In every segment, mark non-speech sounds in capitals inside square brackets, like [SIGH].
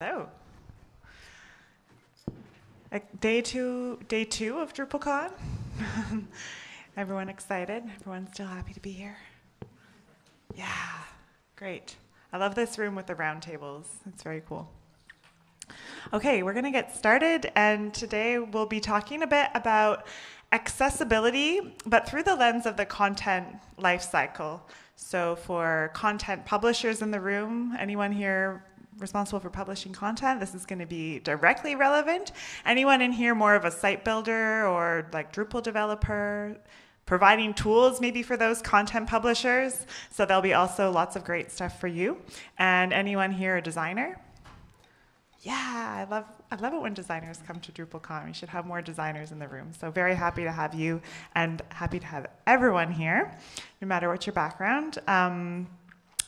Hello. Day two, day two of DrupalCon. [LAUGHS] Everyone excited? Everyone still happy to be here? Yeah, great. I love this room with the round tables. It's very cool. Okay, we're going to get started, and today we'll be talking a bit about accessibility, but through the lens of the content lifecycle. So, for content publishers in the room, anyone here responsible for publishing content, this is going to be directly relevant. Anyone in here more of a site builder or like Drupal developer, providing tools maybe for those content publishers. So there'll be also lots of great stuff for you. And anyone here a designer? Yeah, I love I love it when designers come to DrupalCon. We should have more designers in the room. So very happy to have you and happy to have everyone here, no matter what your background. Um,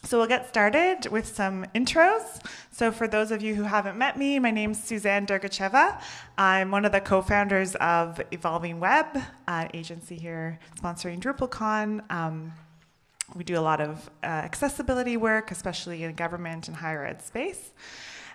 so we'll get started with some intros. So for those of you who haven't met me, my name's Suzanne Dergacheva. I'm one of the co-founders of Evolving Web, an agency here sponsoring DrupalCon. Um, we do a lot of uh, accessibility work, especially in government and higher ed space.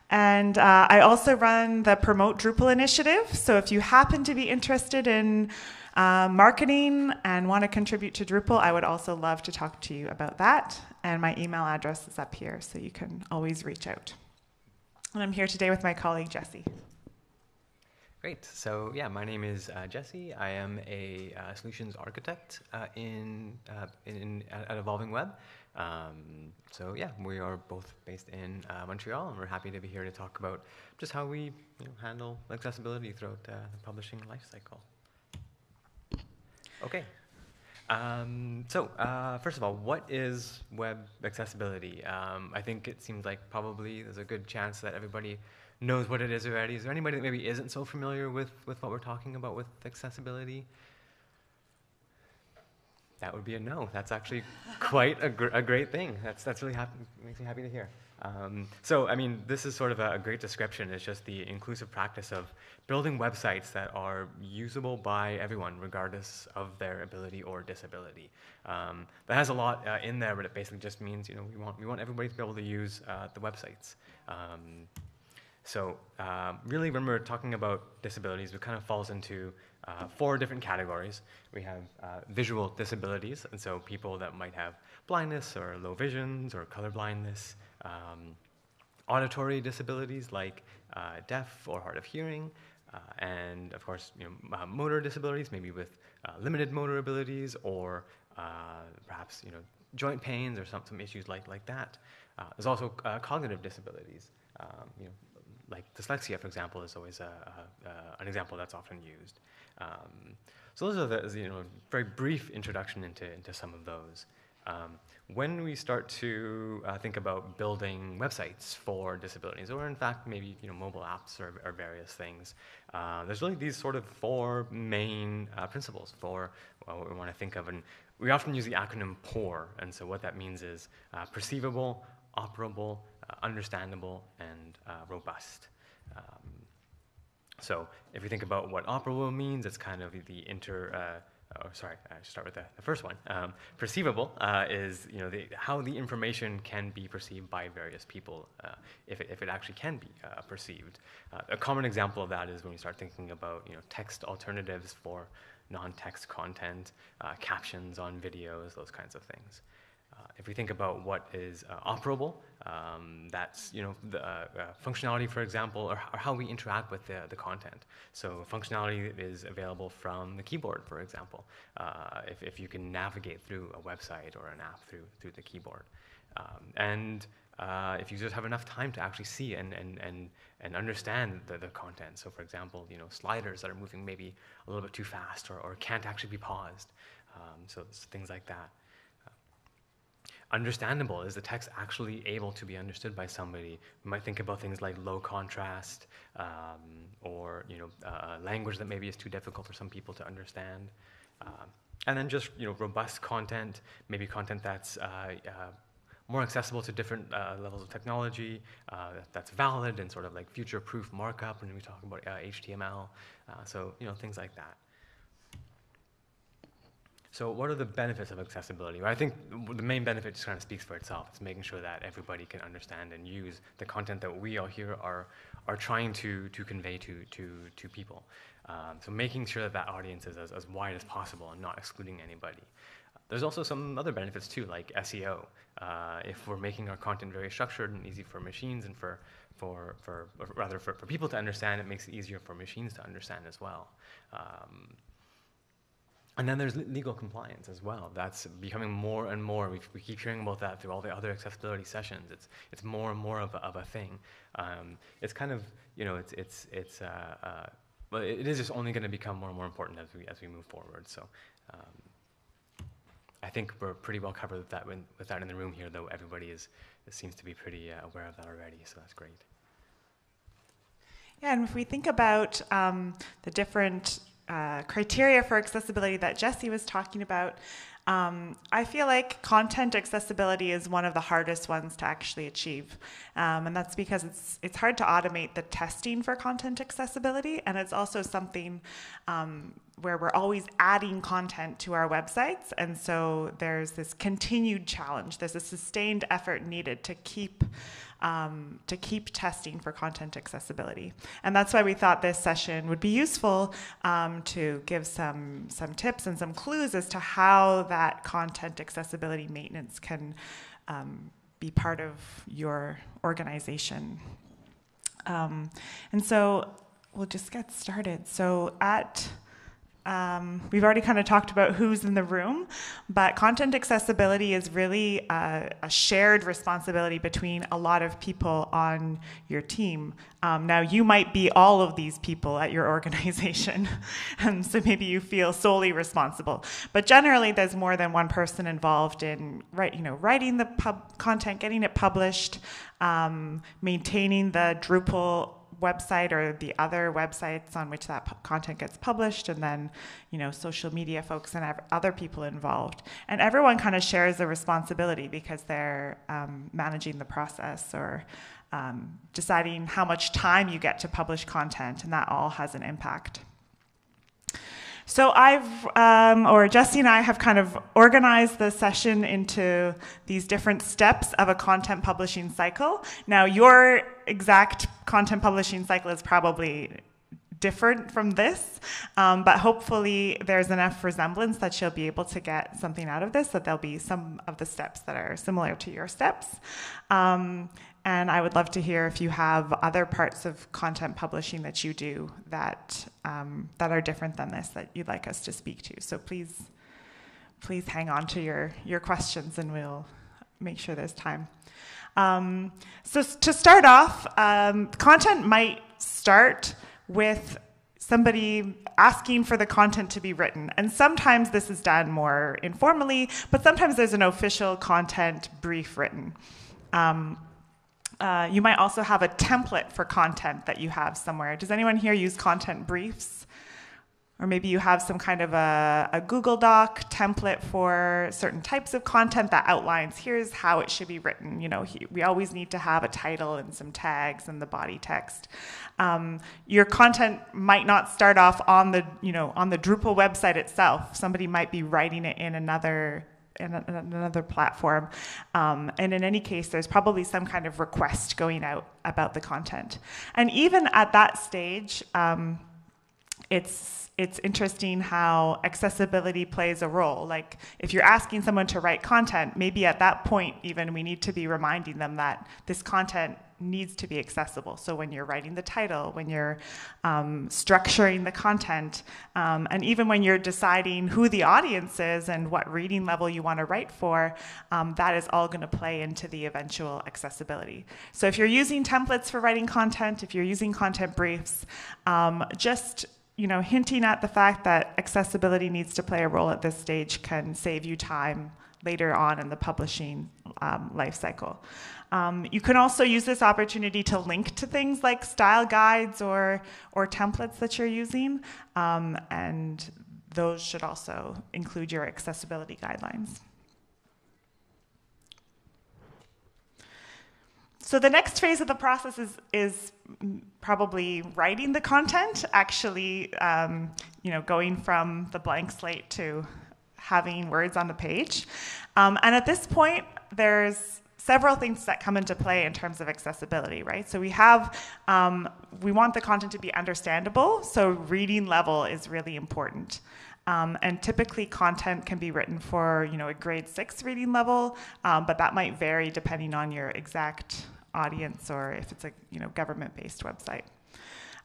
And uh, I also run the Promote Drupal initiative. So if you happen to be interested in uh, marketing and want to contribute to Drupal, I would also love to talk to you about that. And my email address is up here, so you can always reach out. And I'm here today with my colleague, Jesse. Great. So, yeah, my name is uh, Jesse. I am a uh, solutions architect uh, in, uh, in, at Evolving Web. Um, so, yeah, we are both based in uh, Montreal, and we're happy to be here to talk about just how we you know, handle accessibility throughout the publishing lifecycle. Okay. Um, so, uh, first of all, what is web accessibility? Um, I think it seems like probably there's a good chance that everybody knows what it is already. Is there anybody that maybe isn't so familiar with, with what we're talking about with accessibility? That would be a no. That's actually quite a, gr a great thing. That's, that's really happy, makes me happy to hear. Um, so, I mean, this is sort of a, great description. It's just the inclusive practice of building websites that are usable by everyone, regardless of their ability or disability. Um, that has a lot uh, in there, but it basically just means, you know, we want, we want everybody to be able to use uh, the websites. Um, so, uh, really, when we're talking about disabilities, it kind of falls into uh, four different categories. We have uh, visual disabilities, and so people that might have blindness or low visions or color blindness um, auditory disabilities like uh, deaf or hard of hearing, uh, and of course, you know, motor disabilities, maybe with uh, limited motor abilities or uh, perhaps you know, joint pains or some, some issues like, like that. Uh, there's also cognitive disabilities, um, you know, like dyslexia, for example, is always a, a, a, an example that's often used. Um, so those are the you know, very brief introduction into, into some of those. Um, when we start to uh, think about building websites for disabilities, or in fact maybe you know mobile apps or, or various things, uh, there's really these sort of four main uh, principles for what we want to think of, and we often use the acronym POUR, and so what that means is uh, perceivable, operable, uh, understandable, and uh, robust. Um, so if you think about what operable means, it's kind of the inter oh, sorry, I should start with the, the first one. Um, perceivable uh, is you know the, how the information can be perceived by various people, uh, if, it, if it actually can be uh, perceived. Uh, a common example of that is when we start thinking about you know text alternatives for non-text content, uh, captions on videos, those kinds of things. Uh, if we think about what is operable, um, that's you know the uh, uh, functionality, for example, or, or, how we interact with the, the content. So functionality is available from the keyboard, for example. Uh, if, if you can navigate through a website or an app through through the keyboard, um, and uh, if you just have enough time to actually see and and and, and understand the, the content. So for example, you know sliders that are moving maybe a little bit too fast or, or can't actually be paused. Um, so things like that understandable? Is the text actually able to be understood by somebody? We might think about things like low contrast um, or you know uh, language that maybe is too difficult for some people to understand. Uh, and then just you know robust content, maybe content that's uh, uh more accessible to different uh, levels of technology, uh, that's valid and sort of like future-proof markup when we talk about HTML. so you know things like that. So what are the benefits of accessibility? Well, I think the main benefit just kind of speaks for itself. It's making sure that everybody can understand and use the content that we all here are, are trying to, to convey to, to, to people. Um, so making sure that that audience is as, as wide as possible and not excluding anybody. There's also some other benefits too, like SEO. Uh, if we're making our content very structured and easy for machines and for, for, for rather for, for people to understand, it makes it easier for machines to understand as well. Um, and then there's legal compliance as well. That's becoming more and more. We, we keep hearing about that through all the other accessibility sessions. It's, it's more and more of a, of a thing. Um, it's kind of, you know, it's, it's, it's uh, uh, well, it is just only going to become more and more important as we, as we move forward. So um, I think we're pretty well covered with that, with that in the room here, though everybody is, seems to be pretty uh, aware of that already, so that's great. Yeah, and if we think about um, the different uh, criteria for accessibility that Jesse was talking about, um, I feel like content accessibility is one of the hardest ones to actually achieve, um, and that's because it's it's hard to automate the testing for content accessibility, and it's also something um, where we're always adding content to our websites, and so there's this continued challenge. There's a sustained effort needed to keep um, to keep testing for content accessibility. And that's why we thought this session would be useful um, to give some, some tips and some clues as to how that content accessibility maintenance can um, be part of your organization. Um, and so we'll just get started. So at um, we've already kind of talked about who's in the room, but content accessibility is really a, a shared responsibility between a lot of people on your team. Um, now, you might be all of these people at your [LAUGHS] organization, and so maybe you feel solely responsible. But generally, there's more than one person involved in you know, writing the content, getting it published, um, maintaining the Drupal website or the other websites on which that content gets published, and then, you know, social media folks and other people involved. And everyone kind of shares the responsibility because they're um, managing the process or um, deciding how much time you get to publish content, and that all has an impact. So I've, um, or Jesse and I have kind of organized the session into these different steps of a content publishing cycle. Now, your exact content publishing cycle is probably different from this, um, but hopefully there's enough resemblance that you'll be able to get something out of this, that there'll be some of the steps that are similar to your steps. Um, and I would love to hear if you have other parts of content publishing that you do that um, that are different than this that you'd like us to speak to. So please, please hang on to your your questions, and we'll make sure there's time. Um, so to start off, um, content might start with somebody asking for the content to be written. And sometimes this is done more informally, but sometimes there's an official content brief written. Um, uh, you might also have a template for content that you have somewhere. Does anyone here use content briefs? Or maybe you have some kind of a, a, Google Doc template for certain types of content that outlines here's how it should be written. You know, he, we always need to have a title and some tags and the body text. Um, your content might not start off on the you know on the Drupal website itself. Somebody might be writing it in another in, another platform. Um, and in any case, there's probably some kind of request going out about the content. And even at that stage, um, it's it's interesting how accessibility plays a role. Like if you're asking someone to write content, maybe at that point even we need to be reminding them that this content needs to be accessible. So when you're writing the title, when you're um, structuring the content, um, and even when you're deciding who the audience is and what reading level you want to write for, um, that is all going to play into the eventual accessibility. So if you're using templates for writing content, if you're using content briefs, um, just you know, hinting at the fact that accessibility needs to play a role at this stage can save you time later on in the publishing um, life cycle. Um, you can also use this opportunity to link to things like style guides or, or templates that you're using, um, and those should also include your accessibility guidelines. So the next phase of the process is, is probably writing the content, actually, um, you know, going from the blank slate to having words on the page. Um, and at this point, there's several things that come into play in terms of accessibility, right? So we have, um, we want the content to be understandable, so reading level is really important. Um, and typically, content can be written for you know a grade six reading level, um, but that might vary depending on your exact audience or if it's a you know government-based website.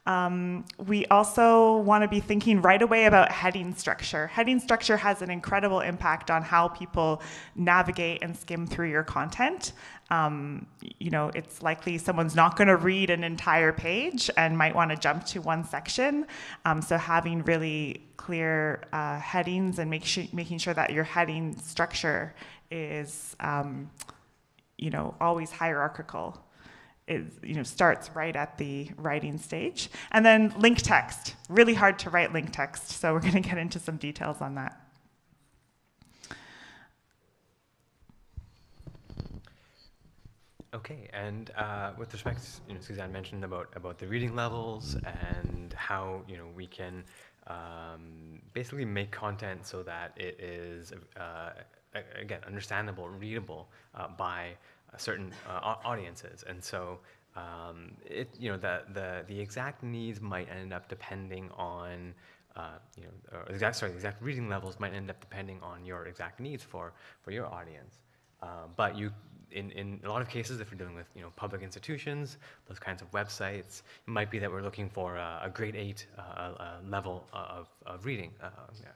Um, we also want to be thinking right away about heading structure. Heading structure has an incredible impact on how people navigate and skim through your content. Um, you know, it's likely someone's not going to read an entire page and might want to jump to one section. Um, so having really clear uh, headings and make sure, making sure that your heading structure is, um, you know, always hierarchical is, you know, starts right at the writing stage. And then link text, really hard to write link text, so we're [LAUGHS] going to get into some details on that. Okay, and uh, with respect, you know, Suzanne mentioned about about the reading levels and how you know we can um, basically make content so that it is uh, again understandable, readable uh, by certain uh, audiences, and so um, it you know the the the exact needs might end up depending on. Uh, you know, or exact sorry, exact reading levels might end up depending on your exact needs for for your audience. Uh, but you in, in a lot of cases, if you're dealing with you know public institutions, those kinds of websites, it might be that we're looking for a, a grade eight uh, uh, level of, of reading. Uh, yeah.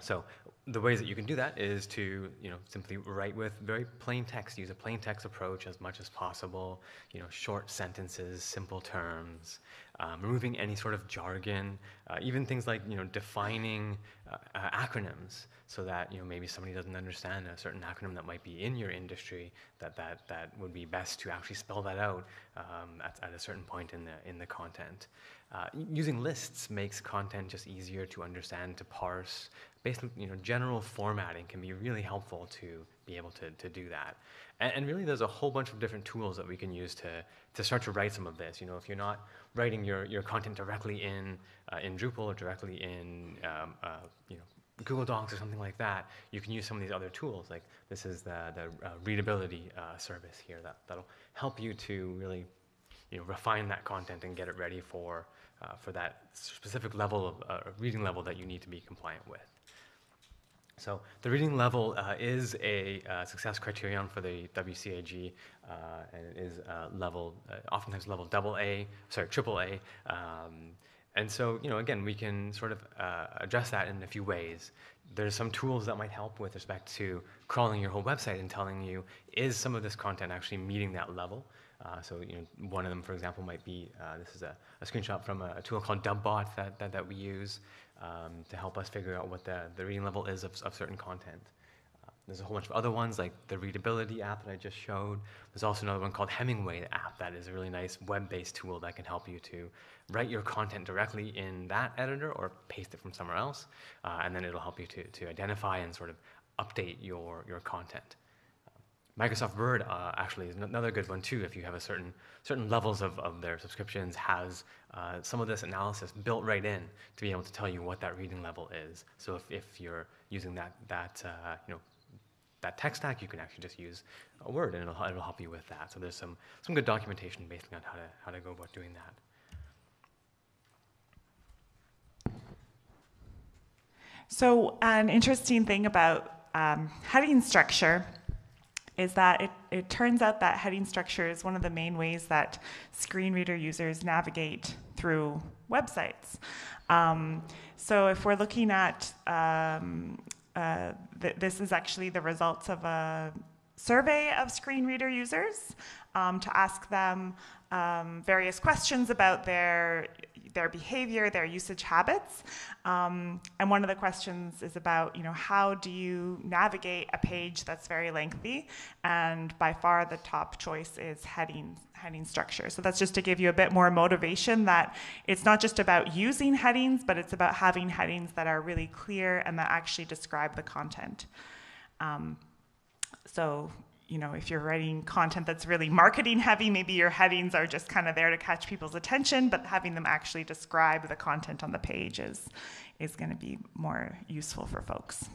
So the ways that you can do that is to you know simply write with very plain text use a plain text approach as much as possible you know short sentences simple terms um, removing any sort of jargon uh, even things like you know defining uh, uh, acronyms so that you know maybe somebody doesn't understand a certain acronym that might be in your industry that that that would be best to actually spell that out um, at, at a certain point in the in the content uh, using lists makes content just easier to understand to parse basically, you know, general formatting can be really helpful to be able to, to do that. And, and, really, there's a whole bunch of different tools that we can use to, to start to write some of this. You know, if you're not writing your, your content directly in, uh, in Drupal or directly in, um, uh, you know, Google Docs or something like that, you can use some of these other tools. Like this is the, the uh, readability uh, service here that, that'll help you to really, you know, refine that content and get it ready for, uh, for that specific level of uh, reading level that you need to be compliant with. So the reading level uh, is a uh, success criterion for the WCAG, uh, and it is uh, level, oftentimes level double A, sorry, triple A. Um, and so, you know, again, we can sort of address that in a few ways. There's some tools that might help with respect to crawling your whole website and telling you, is some of this content actually meeting that level? So, you know, one of them, for example, might be, this is a, a screenshot from a, a, tool called DubBot that, that, that we use um, to help us figure out what the, the reading level is of, of certain content. Uh, there's a whole bunch of other ones like the readability app that I just showed. There's also another one called Hemingway app that is a really nice web-based tool that can help you to write your content directly in that editor or paste it from somewhere else, uh, and then it'll help you to, to identify and sort of update your, your content. Microsoft Word uh, actually is another good one too. If you have a certain certain levels of, of their subscriptions, has uh, some of this analysis built right in to be able to tell you what that reading level is. So if, if you're using that that uh, you know that tech stack, you can actually just use a Word and it'll, it'll help you with that. So there's some some good documentation basically on how to how to go about doing that. So an interesting thing about um, heading structure is that it, it turns out that heading structure is one of the main ways that screen reader users navigate through websites. Um, so if we're looking at, um, uh, th this is actually the results of a survey of screen reader users um, to ask them um, various questions about their their behavior, their usage habits. Um, and one of the questions is about, you know, how do you navigate a page that's very lengthy? And by far the top choice is heading, heading structure. So that's just to give you a bit more motivation that it's not just about using headings, but it's about having headings that are really clear and that actually describe the content. Um, so you know, if you're writing content that's really marketing heavy, maybe your headings are just kind of there to catch people's attention, but having them actually describe the content on the page is, is going to be more useful for folks.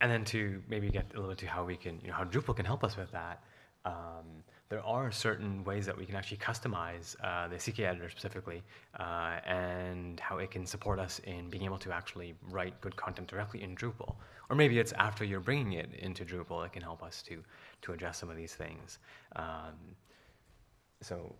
And then to maybe get a little bit to how we can, you know, how Drupal can help us with that. Um, there are certain ways that we can actually customize uh, the CK editor specifically uh, and how it can support us in being able to actually write good content directly in Drupal. Or maybe it's after you're bringing it into Drupal, it can help us to, to address some of these things. Um, so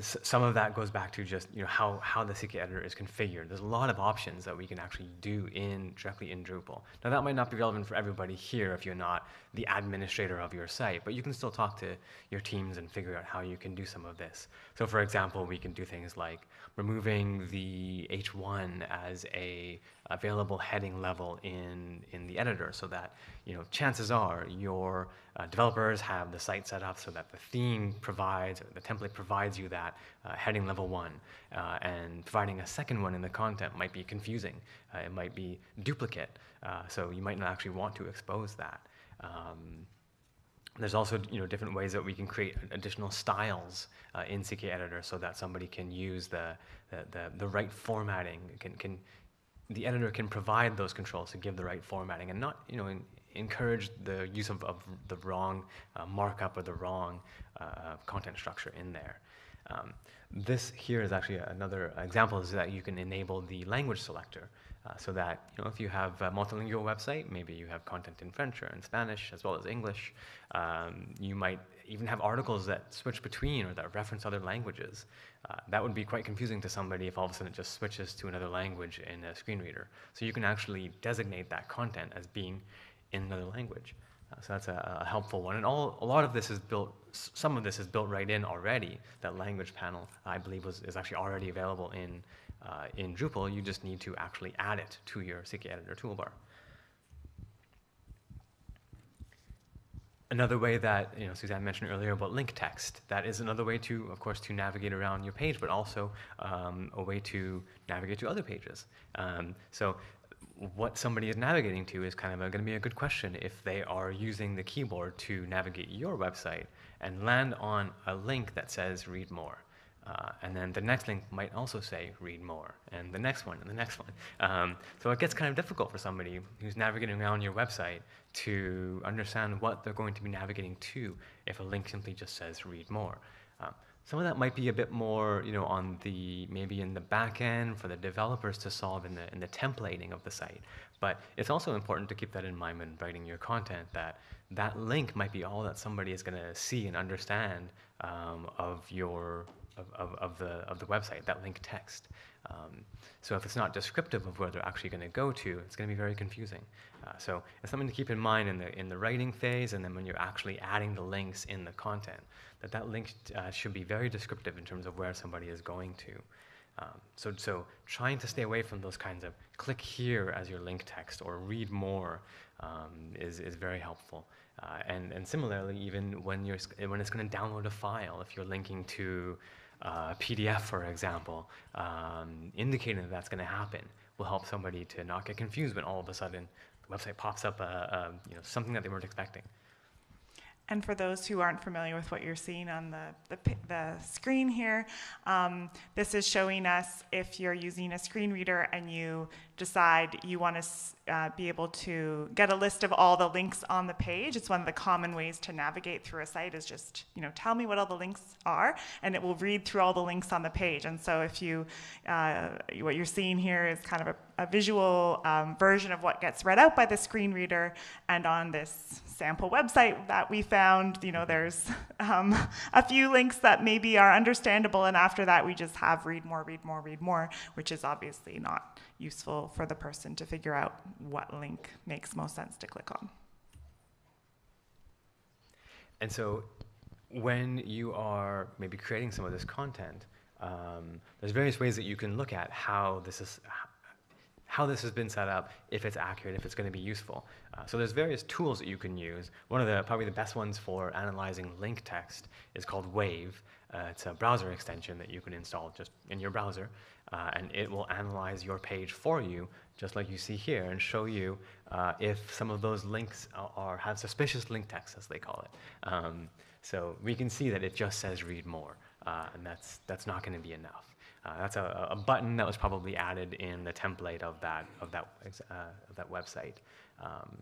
some of that goes back to just you know how, how the CK editor is configured. There's a lot of options that we can actually do in directly in Drupal. Now that might not be relevant for everybody here if you're not the administrator of your site, but you can still talk to your teams and figure out how you can do some of this. So for example, we can do things like removing the H1 as a available heading level in, in the editor so that, you know, chances are your uh, developers have the site set up so that the theme provides, the template provides you that uh, heading level one. Uh, and providing a second one in the content might be confusing. Uh, it might be duplicate. Uh, so you might not actually want to expose that. Um, there's also you know different ways that we can create additional styles uh, in CK Editor so that somebody can use the the, the, the right formatting can, can the editor can provide those controls to give the right formatting and not you know in, encourage the use of, of the wrong uh, markup or the wrong uh, content structure in there. Um, this here is actually another example is that you can enable the language selector. Uh, so that you know, if you have a multilingual website, maybe you have content in French or in Spanish as well as English. Um, you might even have articles that switch between or that reference other languages. Uh, that would be quite confusing to somebody if all of a sudden it just switches to another language in a screen reader. So you can actually designate that content as being in another language. Uh, so that's a, a, helpful one. And all, a lot of this is built, some of this is built right in already. That language panel, I believe, was, is actually already available in uh, in Drupal, you just need to actually add it to your CK Editor toolbar. Another way that you know, Suzanne mentioned earlier about link text, that is another way to, of course, to navigate around your page, but also um, a way to navigate to other pages. Um, so what somebody is navigating to is kind of going to be a good question if they are using the keyboard to navigate your website and land on a link that says read more. Uh, and then the next link might also say read more, and the next one, and the next one. Um, so it gets kind of difficult for somebody who's navigating around your website to understand what they're going to be navigating to if a link simply just says read more. Um, some of that might be a bit more, you know, on the maybe in the back end for the developers to solve in the in the templating of the site. But it's also important to keep that in mind when writing your content that that link might be all that somebody is going to see and understand um, of your of, of, the, of the website, that link text. Um, so if it's not descriptive of where they're actually going to go to, it's going to be very confusing. Uh, so it's something to keep in mind in the, in the writing phase and then when you're actually adding the links in the content, that that link uh, should be very descriptive in terms of where somebody is going to. Um, so, so trying to stay away from those kinds of click here as your link text or read more um, is, is very helpful. Uh, and, and similarly, even when, you're, when it's going to download a file, if you're linking to uh, PDF, for example, um, indicating that that's going to happen will help somebody to not get confused when all of a sudden the website pops up a, a, you know, something that they weren't expecting. And for those who aren't familiar with what you're seeing on the, the, the screen here, um, this is showing us if you're using a screen reader and you decide you want to uh, be able to get a list of all the links on the page. It's one of the common ways to navigate through a site is just, you know, tell me what all the links are, and it will read through all the links on the page. And so if you, uh, what you're seeing here is kind of a, a visual um, version of what gets read out by the screen reader. And on this sample website that we found, you know, there's um, a few links that maybe are understandable, and after that we just have read more, read more, read more, which is obviously not useful for the person to figure out what link makes most sense to click on. And so when you are maybe creating some of this content, um, there's various ways that you can look at how this is, how this has been set up, if it's accurate, if it's going to be useful. Uh, so there's various tools that you can use. One of the probably the best ones for analyzing link text is called Wave. Uh, it's a browser extension that you can install just in your browser, uh, and it will analyze your page for you, just like you see here, and show you uh, if some of those links are, are, have suspicious link text, as they call it. Um, so we can see that it just says read more, uh, and that's that's not going to be enough. Uh, that's a, a, button that was probably added in the template of that of that uh, of that website. Um,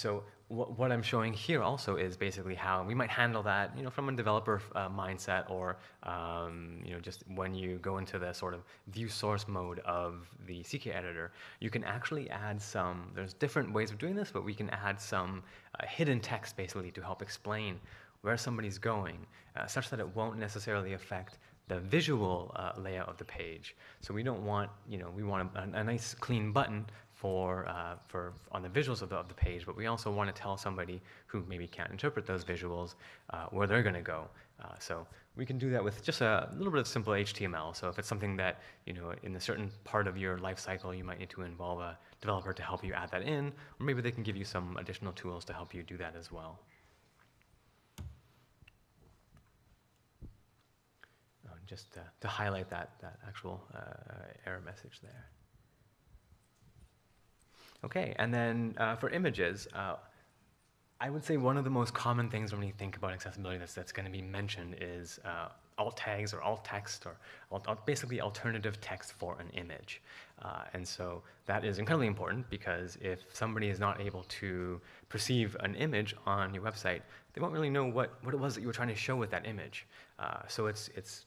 so wh what I'm showing here also is basically how we might handle that, you know, from a developer uh, mindset, or um, you know, just when you go into the sort of view source mode of the CK editor, you can actually add some. There's different ways of doing this, but we can add some uh, hidden text basically to help explain where somebody's going, uh, such that it won't necessarily affect the visual uh, layout of the page. So we don't want, you know, we want a, a nice clean button for, uh, for on the visuals of the, of the page, but we also want to tell somebody who maybe can't interpret those visuals uh, where they're going to go. Uh, so we can do that with just a little bit of simple HTML. So if it's something that, you know, in a certain part of your life cycle, you might need to involve a developer to help you add that in, or maybe they can give you some additional tools to help you do that as well. just to, to highlight that, that actual uh, error message there. Okay, and then uh, for images, uh, I would say one of the most common things when you think about accessibility that's, that's going to be mentioned is uh, alt tags or alt text or alt, basically alternative text for an image. Uh, and so that is incredibly important because if somebody is not able to perceive an image on your website, they won't really know what, what it was that you were trying to show with that image. Uh, so it's, it's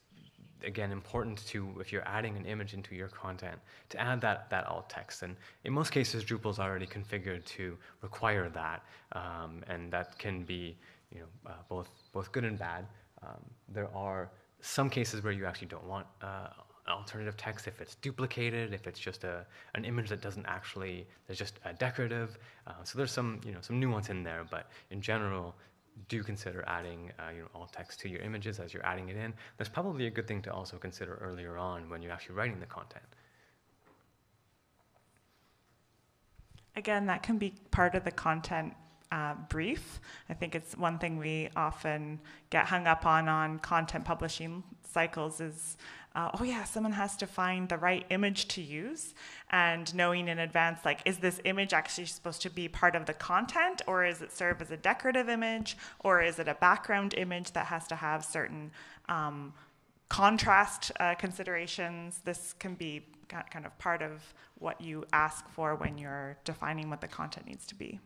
again important to if you're adding an image into your content to add that that alt text. And in most cases Drupal's already configured to require that um, and that can be you know uh, both both good and bad. Um, there are some cases where you actually don't want uh, alternative text if it's duplicated if it's just a an image that doesn't actually there's just a decorative uh, so there's some you know some nuance in there. But in general do consider adding uh, you know, alt text to your images as you're adding it in. That's probably a good thing to also consider earlier on when you're actually writing the content. Again, that can be part of the content uh, brief. I think it's one thing we often get hung up on on content publishing cycles is uh, oh yeah, someone has to find the right image to use, and knowing in advance, like, is this image actually supposed to be part of the content, or is it serve as a decorative image, or is it a background image that has to have certain um, contrast uh, considerations? This can be kind of part of what you ask for when you're defining what the content needs to be.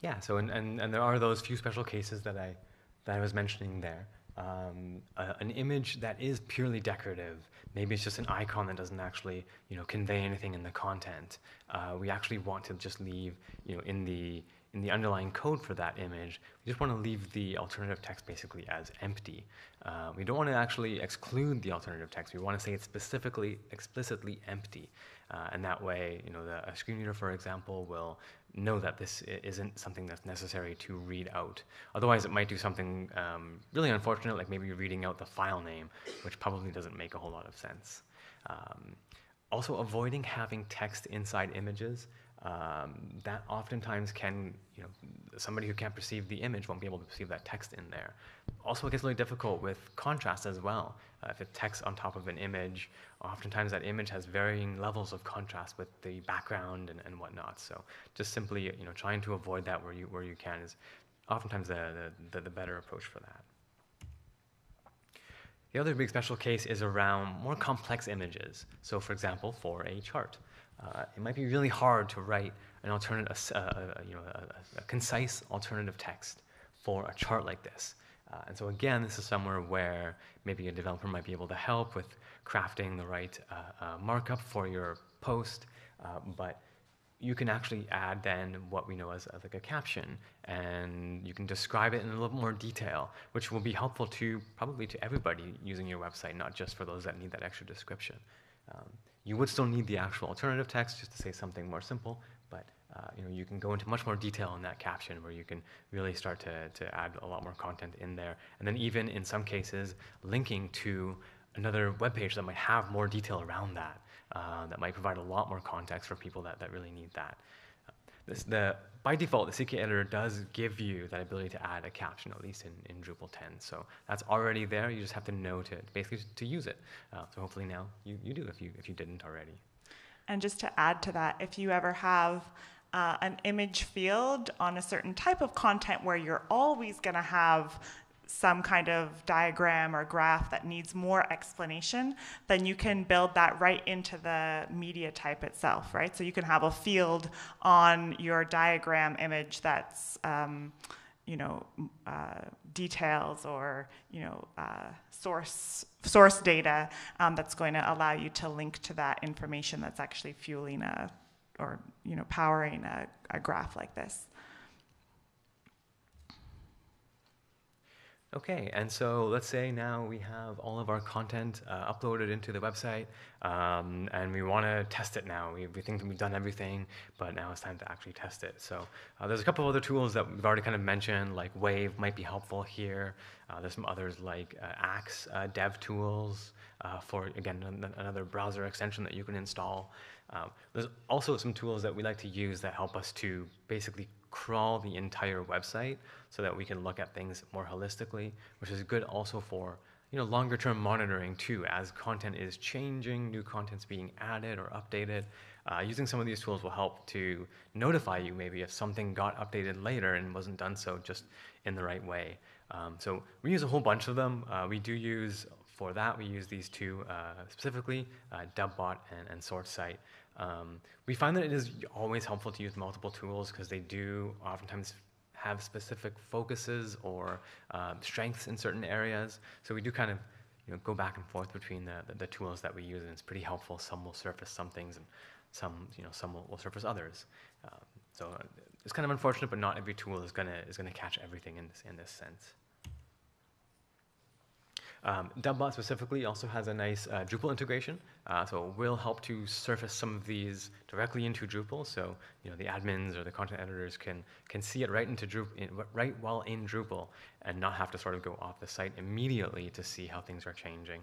Yeah, so and, and, and there are those few special cases that I that I was mentioning there um, a, an image that is purely decorative. Maybe it's just an icon that doesn't actually, you know, convey anything in the content. Uh, we actually want to just leave, you know, in the in the underlying code for that image, we just want to leave the alternative text basically as empty. Uh, we don't want to actually exclude the alternative text. We want to say it's specifically, explicitly empty. Uh, and that way, you know, the, a screen reader, for example, will know that this isn't something that's necessary to read out. Otherwise, it might do something um, really unfortunate, like maybe reading out the file name, which probably doesn't make a whole lot of sense. Um, also, avoiding having text inside images um, that oftentimes can, you know, somebody who can't perceive the image won't be able to perceive that text in there. Also, it gets really difficult with contrast as well. Uh, if it's text on top of an image, oftentimes that image has varying levels of contrast with the background and, and whatnot. So just simply, you know, trying to avoid that where you, where you can is oftentimes the, the, the better approach for that. The other big special case is around more complex images. So for example, for a chart uh, it might be really hard to write an alternative, uh, you know, a, a, concise alternative text for a chart like this. Uh, and so again, this is somewhere where maybe a developer might be able to help with crafting the right uh, uh, markup for your post, but you can actually add then what we know as, as, like a caption, and you can describe it in a little more detail, which will be helpful to probably to everybody using your website, not just for those that need that extra description. Um, you would still need the actual alternative text just to say something more simple, but uh, you know, you can go into much more detail in that caption where you can really start to, to add a lot more content in there. And then even in some cases, linking to another web page that might have more detail around that, uh, that might provide a lot more context for people that, that really need that. This, the, by default, the CK editor does give you that ability to add a caption, at least in, in Drupal 10. So that's already there. You just have to know to basically to use it. Uh, so hopefully now you, you do if you, if you didn't already. And just to add to that, if you ever have uh, an image field on a certain type of content where you're always going to have some kind of diagram or graph that needs more explanation, then you can build that right into the media type itself, right? So you can have a field on your diagram image that's, um, you know, uh, details or, you know, uh, source source data um, that's going to allow you to link to that information that's actually fueling a or you know powering a, a graph like this. Okay, and so let's say now we have all of our content uh, uploaded into the website, um, and we want to test it now. We, we, think we've done everything, but now it's time to actually test it. So uh, there's a couple of other tools that we've already kind of mentioned, like Wave might be helpful here. Uh, there's some others like uh, Axe uh, Dev Tools uh, for, again, another browser extension that you can install. Um, there's also some tools that we like to use that help us to basically crawl the entire website so that we can look at things more holistically, which is good also for you know longer term monitoring too. As content is changing, new content's being added or updated. Uh, using some of these tools will help to notify you maybe if something got updated later and wasn't done so just in the right way. Um, so we use a whole bunch of them. Uh, we do use for that we use these two uh, specifically, uh, DubBot and, and SortSite. Um, we find that it is always helpful to use multiple tools because they do oftentimes have specific focuses or um, strengths in certain areas. So we do kind of you know, go back and forth between the, the, the, tools that we use, and it's pretty helpful. Some will surface some things, and some, you know, some will, will surface others. Um, so it's kind of unfortunate, but not every tool is gonna is gonna catch everything in this in this sense. Um, DubBot specifically also has a nice uh, Drupal integration, uh, so it will help to surface some of these directly into Drupal. So you know the admins or the content editors can can see it right into Drupal, in, right while in Drupal, and not have to sort of go off the site immediately to see how things are changing.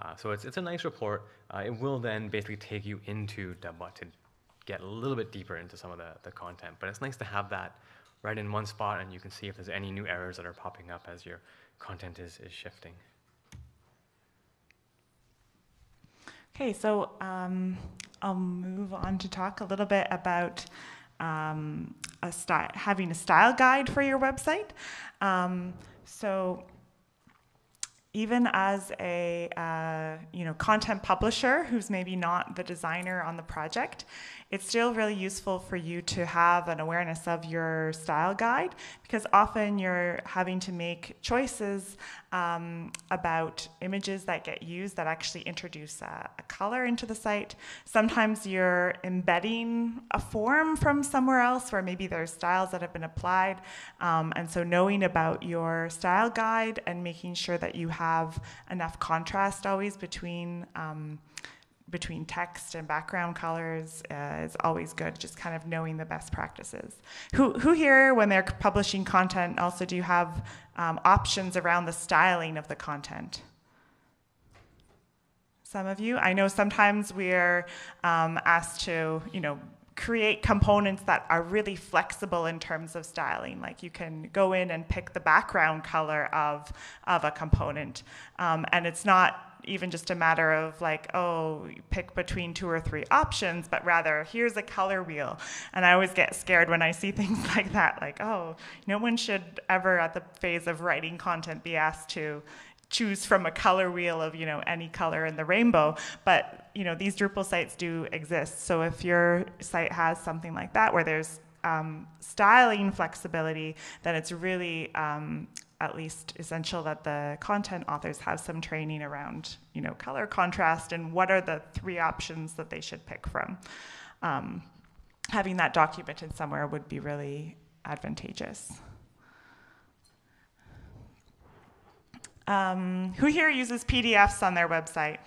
Uh, so it's it's a nice report. Uh, it will then basically take you into DubBot to get a little bit deeper into some of the, the content. But it's nice to have that right in one spot, and you can see if there's any new errors that are popping up as your content is, is shifting. Okay, so um, I'll move on to talk a little bit about um, a having a style guide for your website. Um, so even as a uh, you know content publisher who's maybe not the designer on the project, it's still really useful for you to have an awareness of your style guide because often you're having to make choices um, about images that get used that actually introduce a, a, color into the site. Sometimes you're embedding a form from somewhere else where maybe there's styles that have been applied. Um, and so knowing about your style guide and making sure that you have enough contrast always between um, between text and background colors uh, is always good, just kind of knowing the best practices. Who, who here, when they're publishing content, also do you have um, options around the styling of the content? Some of you. I know sometimes we're um, asked to, you know, create components that are really flexible in terms of styling. Like you can go in and pick the background color of, of a component. Um, and it's not even just a matter of like, oh, pick between two or three options, but rather here's a color wheel. And I always get scared when I see [LAUGHS] things like that, like, oh, no one should ever at the phase of writing content be asked to choose from a color wheel of you know any color in the rainbow but you know these drupal sites do exist so if your site has something like that where there's um, styling flexibility then it's really um, at least essential that the content authors have some training around, you know, color contrast and what are the three options that they should pick from. Um, having that documented somewhere would be really advantageous. Um, who here uses PDFs on their website?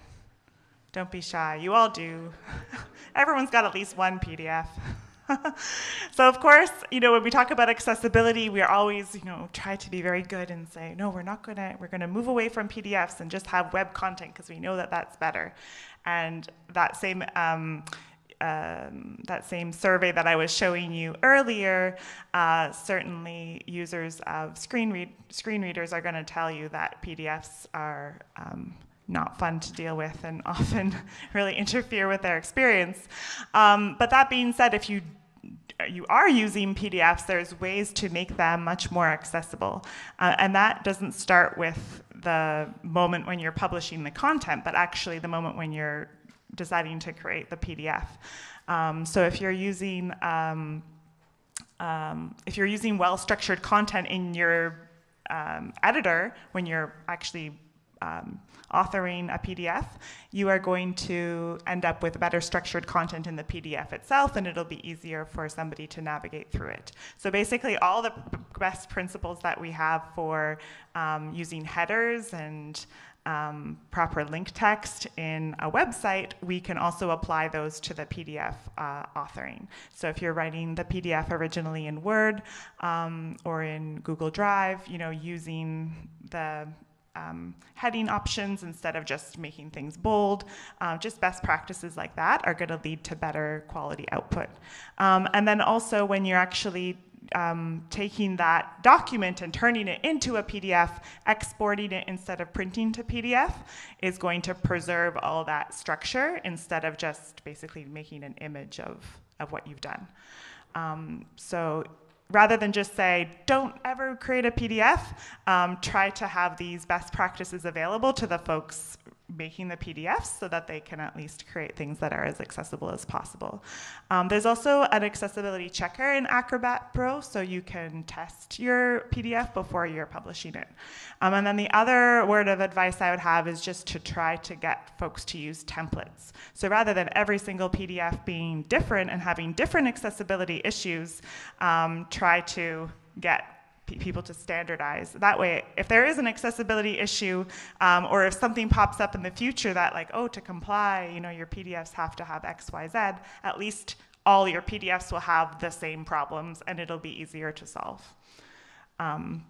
Don't be shy. You all do. [LAUGHS] Everyone's got at least one PDF. [LAUGHS] so of course, you know, when we talk about accessibility, we are always, you know, try to be very good and say, no, we're not gonna, we're gonna move away from PDFs and just have web content because we know that that's better. And that same, um, um, that same survey that I was showing you earlier, uh, certainly users of screen, read, screen readers are going to tell you that PDFs are um, not fun to deal with and [LAUGHS] often really interfere with their experience. Um, but that being said, if you you are using PDFs, there's ways to make them much more accessible. Uh, and that doesn't start with the moment when you're publishing the content, but actually the moment when you're deciding to create the PDF. Um, so if you're using um, um, if you're using well-structured content in your um, editor when you're actually um, authoring a PDF, you are going to end up with better structured content in the PDF itself, and it'll be easier for somebody to navigate through it. So basically, all the best principles that we have for um, using headers and um, proper link text in a website, we can also apply those to the PDF uh, authoring. So if you're writing the PDF originally in Word um, or in Google Drive, you know, using the um, heading options instead of just making things bold. Uh, just best practices like that are going to lead to better quality output. Um, and then also when you're actually um, taking that document and turning it into a PDF, exporting it instead of printing to PDF is going to preserve all that structure instead of just basically making an image of, of what you've done. Um, so rather than just say, don't ever create a PDF, um, try to have these best practices available to the folks making the PDFs so that they can at least create things that are as accessible as possible. Um, there's also an accessibility checker in Acrobat Pro, so you can test your PDF before you're publishing it. Um, and then the other word of advice I would have is just to try to get folks to use templates. So rather than every single PDF being different and having different accessibility issues, um, try to get people to standardize. That way, if there is an accessibility issue, um, or if something pops up in the future that like, oh, to comply, you know, your PDFs have to have X, Y, Z, at least all your PDFs will have the same problems and it'll be easier to solve. Um,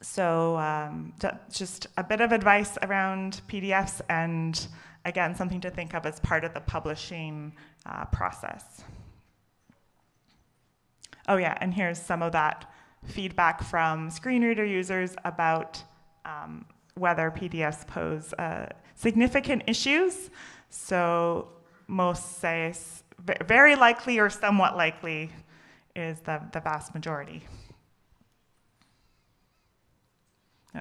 so um, just a bit of advice around PDFs and again, something to think of as part of the publishing uh, process. Oh yeah, and here's some of that feedback from screen reader users about um, whether PDFs pose uh, significant issues. So most say very likely or somewhat likely is the, the vast majority.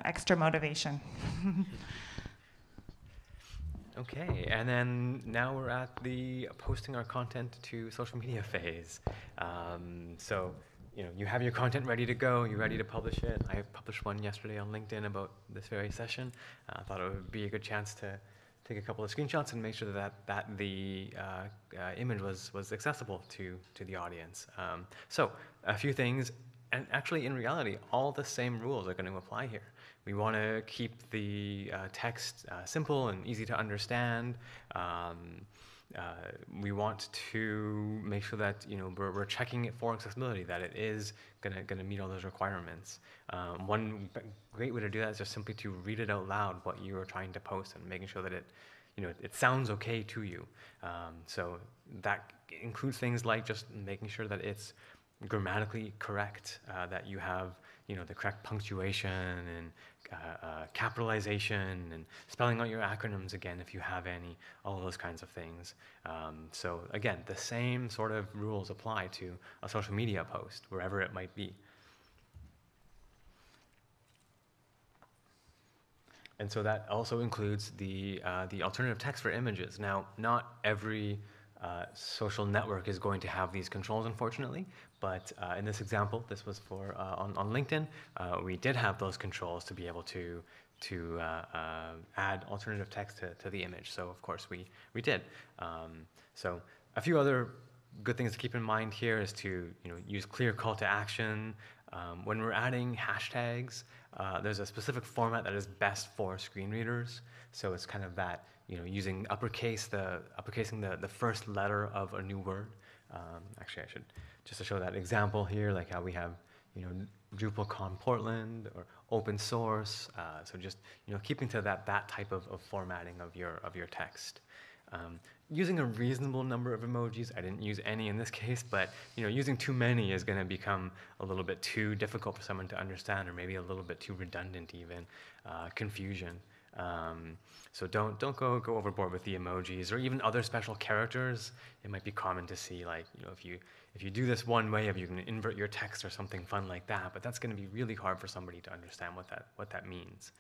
extra motivation. [LAUGHS] okay, and then now we're at the posting our content to social media [LAUGHS] phase. Um, so you know, you have your content ready to go, you're ready to publish it. I published one yesterday on LinkedIn about this very session. Uh, I thought it would be a good chance to take a couple of screenshots and make sure that that the uh, uh, image was was accessible to to the audience. Um, so a few things, and actually in reality, all the same rules are going to apply here. We want to keep the uh, text uh, simple and easy to understand. Um, uh, we want to make sure that you know we're, we're checking it for accessibility, that it is gonna gonna meet all those requirements. Um, one great way to do that is just simply to read it out loud what you are trying to post and making sure that it you know it sounds okay to you. Um, so that includes things like just making sure that it's grammatically correct, uh, that you have you know the correct punctuation and uh, uh, capitalization and spelling out your acronyms again if you have any, all those kinds of things. Um, so again, the same sort of rules apply to a social media post, wherever it might be. And so that also includes the, uh, the alternative text for images. Now, not every uh, social network is going to have these controls, unfortunately, but uh, in this example, this was for uh, on, on LinkedIn, uh, we did have those controls to be able to to uh, add alternative text to, to the image. So of course we, we did. Um, so a few other good things to keep in mind here is to you know, use clear call to action. Um, when we're adding hashtags, there's a specific format that is best for screen readers. So it's kind of that, you know, using uppercase, the, uppercasing the, the first letter of a new word Um, actually, I should just to show that example here, like how we have, you know, DrupalCon Portland or open source. Uh, so just you know, keeping to that that type of, of formatting of your of your text. Um, using a reasonable number of emojis. I didn't use any in this [LAUGHS] case, but you know, using too many is going to become a little bit too difficult for someone to understand, or maybe a little bit too redundant, even uh, confusion. Um, so don't don't go go overboard with the emojis or even other special characters. It might be common to see like you know if you if you do this one way, if you can invert your text or something fun like that, but that's going to be really hard for somebody to understand what that what that means.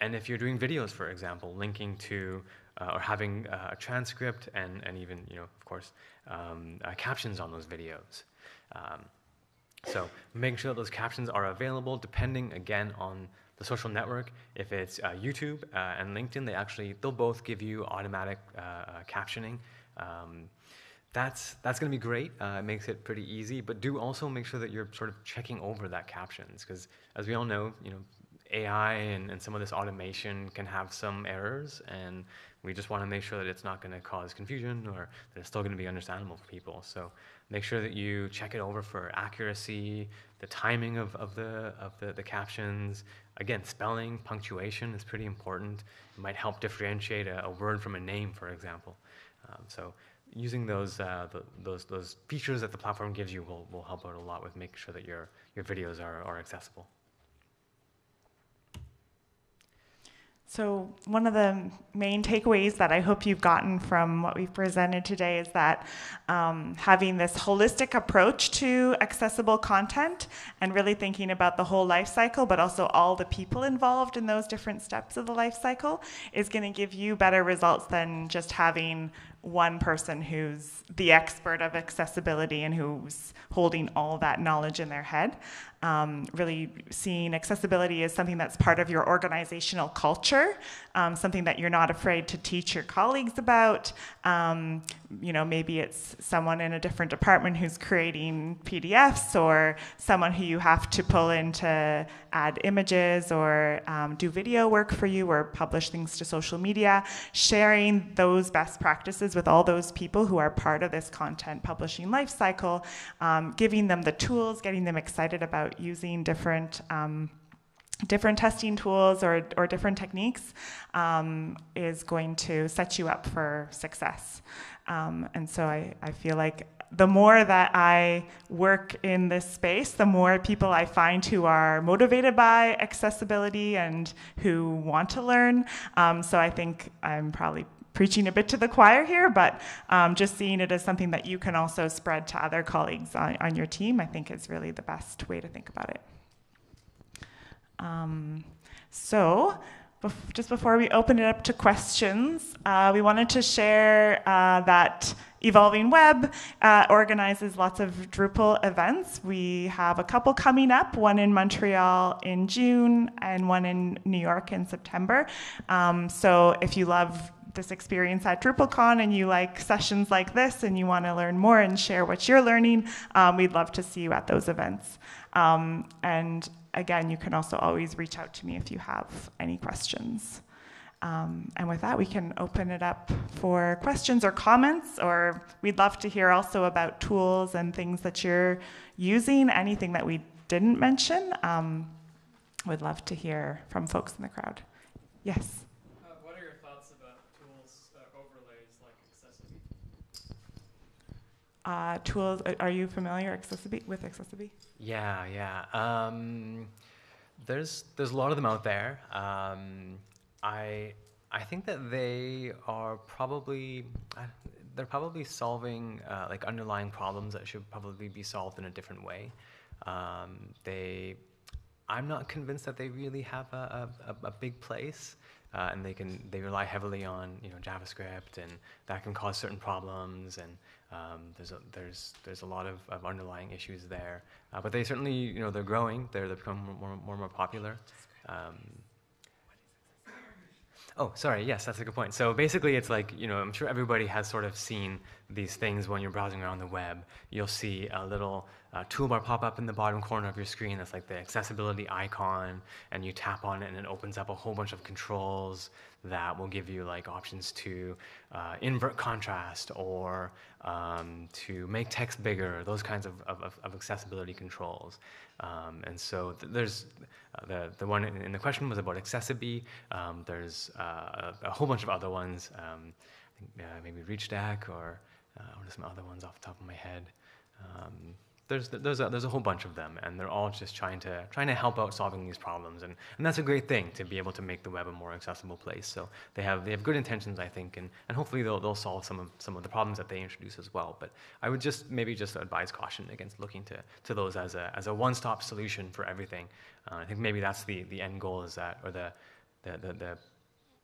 And if you're doing videos, for example, linking to uh, or having uh, a transcript and, and even, you know, of course, um, uh, captions on those videos. Um, so making sure that those captions are available depending, again, on the social network. If it's uh, YouTube uh, and LinkedIn, they actually, they'll both give you automatic uh, captioning. Um, that's, that's going to be great. it makes it pretty easy, but do also make sure that you're sort of checking over that captions because as we all know, you know, AI and, and some of this automation can have some errors, and we just want to make sure that it's not going to cause confusion or that it's still going to be understandable for people. So make sure that you check it over for accuracy, the timing of, of, the, of the, the captions. Again, spelling, punctuation is pretty important. It might help differentiate a, a word from a name, for example. Um, so using those, uh, the, those, those features that the platform gives you will, will help out a lot with making sure that your, your videos are, are accessible. So, one of the main takeaways that I hope you've gotten from what we've presented today is that um, having this holistic approach to accessible content and really thinking about the whole life cycle, but also all the people involved in those different steps of the life cycle, is going to give you better results than just having one person who's the expert of accessibility and who's holding all that knowledge in their head. Um, really seeing accessibility as something that's part of your organizational culture, um, something that you're not afraid to teach your colleagues about. Um, you know, maybe it's someone in a different department who's creating PDFs or someone who you have to pull in to add images or um, do video work for you or publish things to social media. Sharing those best practices with all those people who are part of this content publishing life cycle, um, giving them the tools, getting them excited about using different. Um, different testing tools or, or different techniques um, is going to set you up for success. Um, and so I, I feel like the more that I work in this space, the more people I find who are motivated by accessibility and who want to learn. Um, so I think I'm probably preaching a bit to the choir here, but um, just seeing it as something that you can also spread to other colleagues on, on your team, I think is really the best way to think about it. Um, so, just before we open it up to questions, uh, we wanted to share uh, that Evolving Web uh, organizes lots of Drupal events. We have a couple coming up, one in Montreal in June and one in New York in September. Um, so if you love this experience at DrupalCon and you like sessions like this and you want to learn more and share what you're learning, um, we'd love to see you at those events. Um, and again, you can also always reach out to me if you have any questions. Um, and with that, we can open it up for questions or comments, or we'd love to hear also about tools and things that you're using, anything that we didn't mention. Um, would love to hear from folks in the crowd. Yes. Uh, tools. Are you familiar with accessiBe? Yeah, yeah. Um, there's there's a lot of them out there. Um, I I think that they are probably uh, they're probably solving uh, like underlying problems that should probably be solved in a different way. Um, they I'm not convinced that they really have a, a, a big place. Uh, and they can they rely heavily on you know JavaScript, and that can cause certain problems. And um, there's a, there's there's a lot of, of underlying issues there, uh, but they certainly you know they're growing. They're they're becoming more more more, more popular. Um, oh, sorry. Yes, that's a good point. So basically, it's like you know I'm sure everybody has sort of seen these things when you're browsing around the web. You'll see a little uh, toolbar pop up in the bottom corner of your screen that's like the accessibility icon, and you tap on it and it opens up a whole bunch of controls that will give you like options to uh, invert contrast or um, to make text bigger, those kinds of, of, of accessibility controls. Um, and so th there's uh, the, the one in, the question was about accessiBe. Um, there's uh, a, a, whole bunch of other ones, um, think, uh, maybe ReachDeck or, uh, or some other ones off the top of my head. Um, there's there's a, there's a whole bunch of them, and they're all just trying to trying to help out solving these problems, and, and that's a great thing to be able to make the web a more accessible place. So they have they have good intentions, I think, and, and hopefully they'll they'll solve some of some of the problems that they introduce as well. But I would just maybe just advise caution against looking to to those as a as a one stop solution for everything. Uh, I think maybe that's the the end goal is that or the the, the, the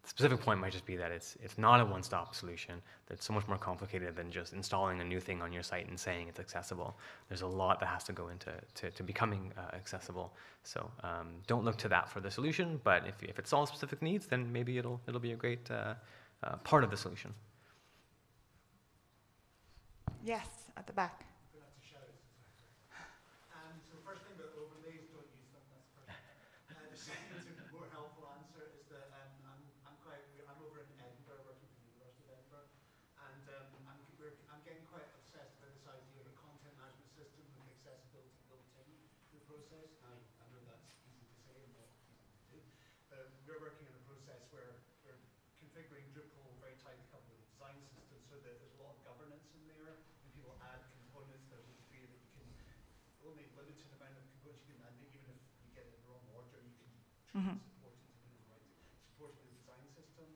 the specific point might just be that it's, it's not a one-stop solution. That's so much more complicated than just installing a new thing on your site and saying it's accessible. There's a lot that has to go into to, to becoming uh, accessible. So um, don't look to that for the solution, but if, if it solves specific needs, then maybe it'll, it'll be a great uh, uh, part of the solution. Yes, at the back. Mm-hmm. supporting the design system.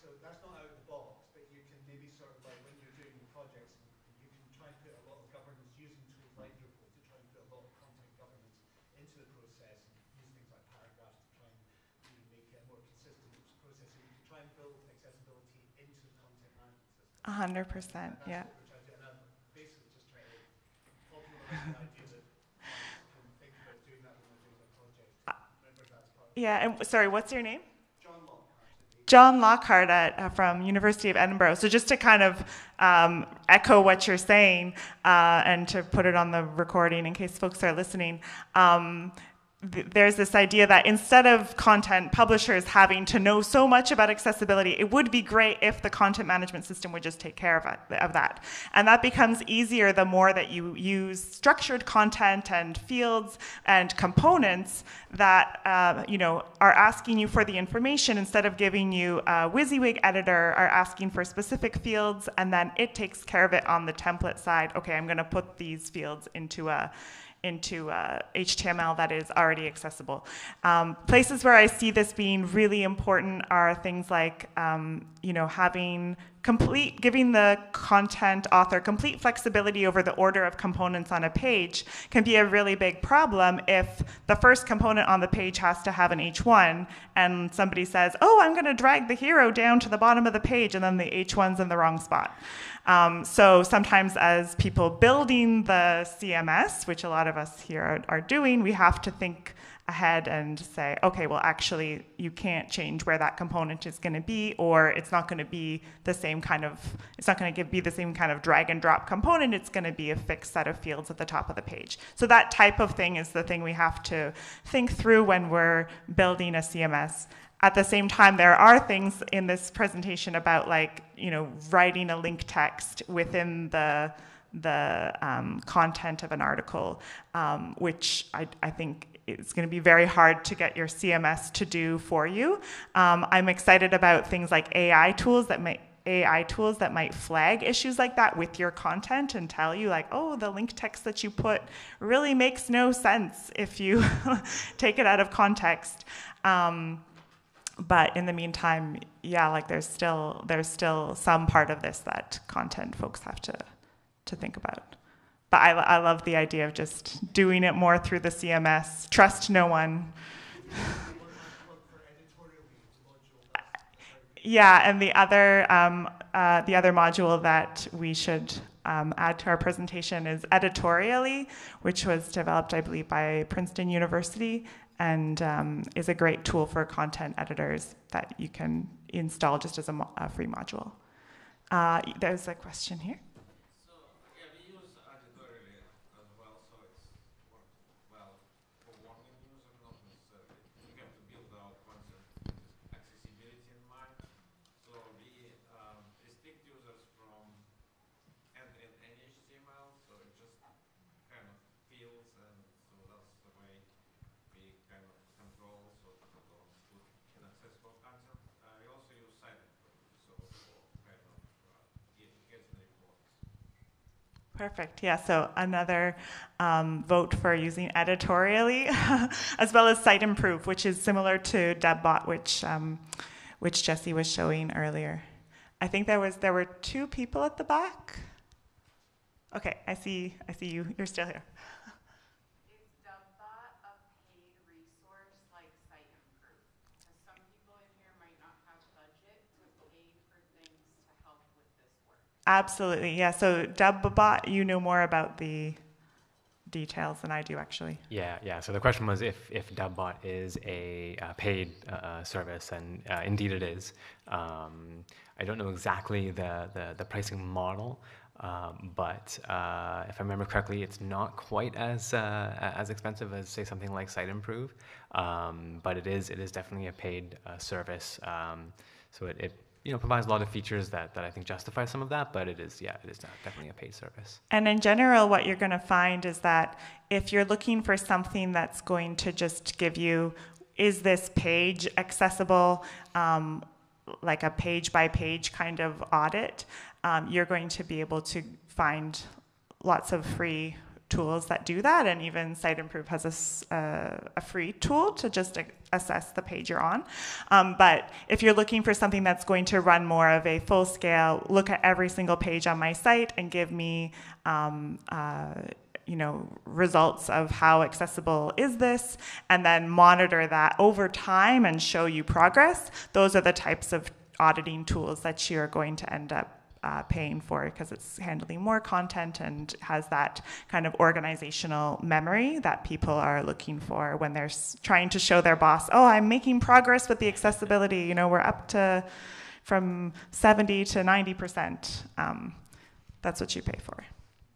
So that's not out of the box, but you can maybe sort of like when you're doing projects, you can try and put a lot of governance using tools like Drupal to try and put a lot of content governance into the process and use things like paragraphs to try and you know, make it a more consistent process. So you can try and build accessibility into the content management system. A hundred percent, yeah. basically just trying to popularize Yeah, and sorry, what's your name? John Lockhart. At, uh, from University of Edinburgh. So just to kind of um, echo what you're saying uh, and to put it on the recording in case folks are listening, um, there's this idea that instead of content publishers having to know so much about accessibility, it would be great if the content management system would just take care of, it, of that. And that becomes easier the more that you use structured content and fields and components that uh, you know are asking you for the information instead of giving you a WYSIWYG editor, are asking for specific fields, and then it takes care of it on the template side. Okay, I'm going to put these fields into a into uh, HTML that is already accessible. Um, places where I see this being really important are things like, um, you know, having complete, giving the content author complete flexibility over the order of components on a page can be a really big problem if the first component on the page has to have an H1 and somebody says, oh, I'm going to drag the hero down to the bottom of the page and then the H1's in the wrong spot. Um, so sometimes as people building the CMS, which a lot of us here are, are doing, we have to think ahead and say, okay, well, actually, you can't change where that component is going to be, or it's not going to be the same kind of, it's not going to be the same kind of drag and drop component. It's going to be a fixed set of fields at the top of the page. So that type of thing is the thing we have to think through when we're building a CMS. At the same time, there are things in this presentation about like, you know, writing a link text within the the um, content of an article, um, which I, I think it's going to be very hard to get your CMS to do for you. Um, I'm excited about things like AI tools that might AI tools that might flag issues like that with your content and tell you like, oh, the link text that you put really makes no sense if you [LAUGHS] take it out of context. Um, but in the meantime, yeah, like there's still there's still some part of this that content folks have to to think about. But I, I love the idea of just doing it more through the CMS. Trust no one. yeah, and the other um, uh, the other module that we should um, add to our presentation is Editoria11y, which was developed, I believe, by Princeton University, and um, is a great tool for content editors that you can install just as a, mo- a free module. Uh, there's a question here. Perfect. Yeah. So another um, vote for using Editoria11y, [LAUGHS] as well as Siteimprove, which is similar to DubBot, which um, which Jesse was showing earlier. I think there was there were two people at the back. Okay, I see. I see you. You're still here. Absolutely, yeah. So DubBot, you know more about the details than I do, actually. Yeah, yeah. So the question was if if DubBot is a uh, paid uh, service, and uh, indeed it is. Um, I don't know exactly the the, the pricing model, um, but uh, if I remember correctly, it's not quite as uh, as expensive as say something like Siteimprove, um, but it is it is definitely a paid uh, service. Um, so it, it you know provides a lot of features that, that I think justify some of that, but it is yeah it is definitely a paid service. And in general, what you're going to find is that if you're looking for something that's going to just give you is this page accessible, um, like a page by page kind of audit, um, you're going to be able to find lots of free tools that do that, and even Siteimprove has a, uh, a free tool to just assess the page you're on. Um, but if you're looking for something that's going to run more of a full scale, look at every single page on my site and give me um, uh, you know results of how accessible is this and then monitor that over time and show you progress those are the types of auditing tools that you're going to end up uh, paying for because it's handling more content and has that kind of organizational memory that people are looking for when they're trying to show their boss, oh, I'm making progress with the accessibility. You know, we're up to from 70 to 90 percent. Um, that's what you pay for.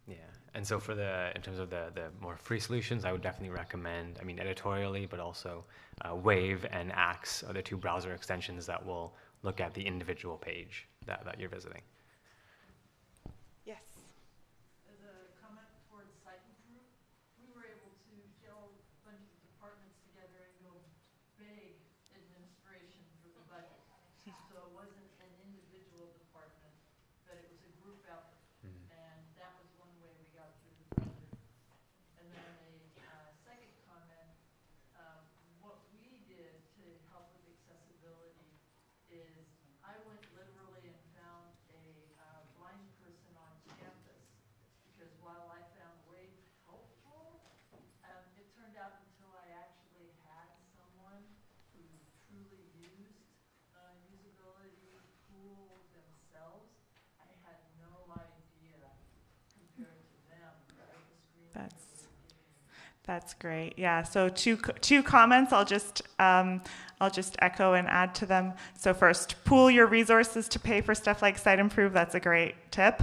Yeah, and so for the in terms of the the more free solutions, I would definitely recommend. I mean, Editoria11y, but also uh, Wave and Axe are the two browser extensions that will look at the individual page that, that you're visiting. truly used uh, usability tool themselves. That's great. Yeah. So two two comments. I'll just um, I'll just echo and add to them. So first, pool your resources to pay for stuff like Siteimprove. That's a great tip.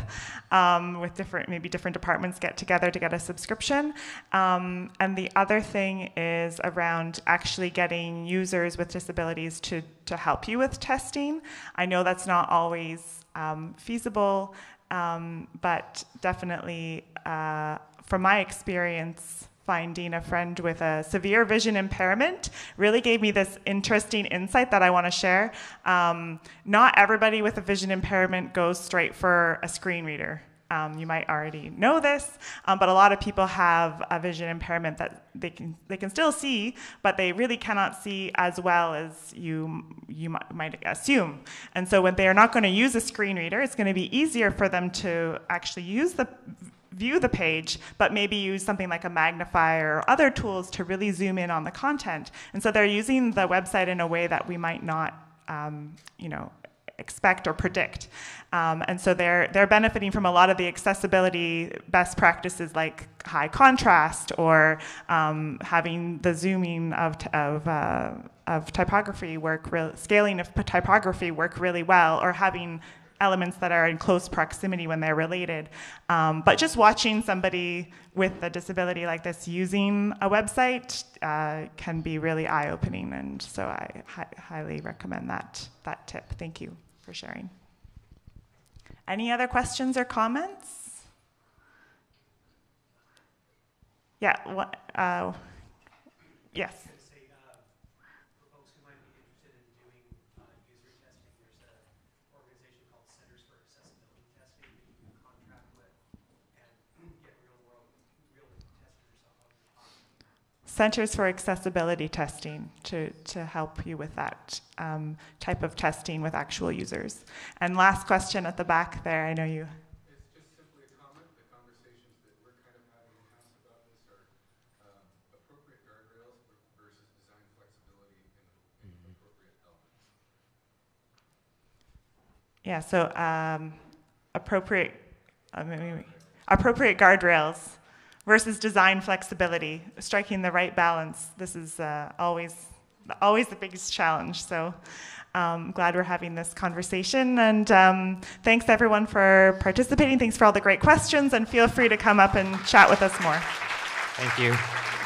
Um, with different maybe different departments get together to get a subscription. Um, and the other thing is around actually getting users with disabilities to to help you with testing. I know that's not always um, feasible, um, but definitely uh, from my experience finding a friend with a severe vision impairment really gave me this interesting insight that I want to share. Um, not everybody with a vision impairment goes straight for a screen reader. Um, you might already know this, um, but a lot of people have a vision impairment that they can they can still see, but they really cannot see as well as you you might assume. And so when they are not going to use a screen reader, it's going to be easier for them to actually use the view the page, but maybe use something like a magnifier or other tools to really zoom in on the content. And so they're using the website in a way that we might not, um, you know, expect or predict. Um, and so they're they're benefiting from a lot of the accessibility best practices like high contrast or um, having the zooming of of uh, of typography work, scaling of typography work really well, or having elements that are in close proximity when they're related. Um, but just watching somebody with a disability like this using a website uh, can be really eye-opening, and so I hi- highly recommend that that tip. Thank you for sharing. Any other questions or comments? Yeah. What? Uh, yes. could say, uh, for folks who might be interested in doing uh, user testing, there's an organization called Centers for Accessibility Testing that you can contract with and get real world, real test yourself out in the cloud. Centers for Accessibility Testing to, to help you with that um, type of testing with actual users. And last question at the back there, I know you. It's just simply a comment. The conversations that we're kind of having in-house about this are um, appropriate guardrails versus design flexibility in, in appropriate elements. Yeah, so um, appropriate, uh, maybe- appropriate guardrails versus design flexibility, striking the right balance. This is uh, always, always the biggest challenge. So um, glad we're having this conversation. And um, thanks everyone for participating. Thanks for all the great questions. And feel free to come up and chat with us more. Thank you.